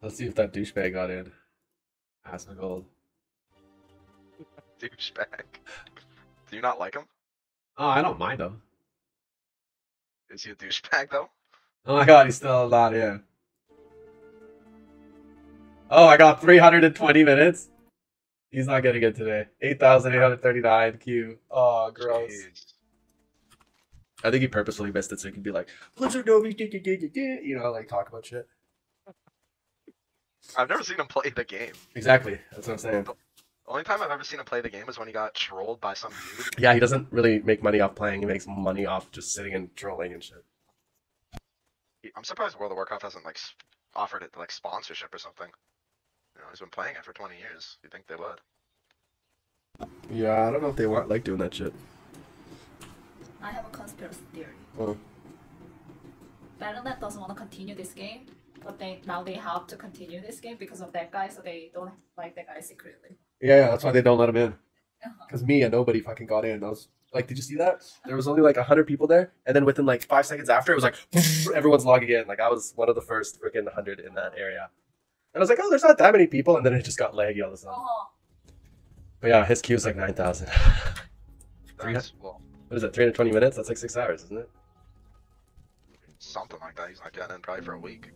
Let's see if that douchebag got in. Pass my gold. Douchebag. Do you not like him? Oh, I don't mind him. Is he a douchebag though? Oh my god, he's still not in. Oh, I got 320 minutes. He's not getting it today. 8,839 Q. Oh, gross. Jeez. I think he purposefully missed it so he could be like, Blizzard Novi, you know, like talk about shit. I've never seen him play the game. Exactly. That's what I'm saying. The only time I've ever seen him play the game is when he got trolled by some dude. Yeah, he doesn't really make money off playing. He makes money off just sitting and trolling and shit. I'm surprised World of Warcraft hasn't like offered it like sponsorship or something. You know, he's been playing it for 20 years. You think they would? Yeah, I don't know if they want like doing that shit. I have a conspiracy theory. Oh. Battle.net doesn't want to continue this game, but they now they have to continue this game because of that guy, so they don't like that guy secretly. Yeah, yeah, that's why they don't let him in. Uh-huh. Because me and nobody fucking got in. I was like, did you see that? There was only like hundred people there, and then within like five seconds after, it was like everyone's logging in. Like I was one of the first freaking hundred in that area. And I was like, oh, there's not that many people, and then it just got laggy all of a sudden. Uh-huh. But yeah, his queue is like nine thousand. Three That's well, what is it? Three hundred twenty minutes? That's like six hours, isn't it? something like that. He's not getting in probably for a week.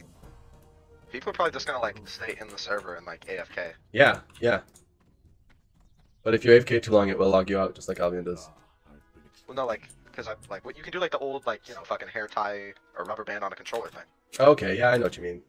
People are probably just gonna like stay in the server and like AFK. Yeah, yeah. But if you AFK too long, it will log you out, just like Albion does. Well, no, like because I like what you can do like the old like you know fucking hair tie or rubber band on a controller thing. Okay, yeah, I know what you mean.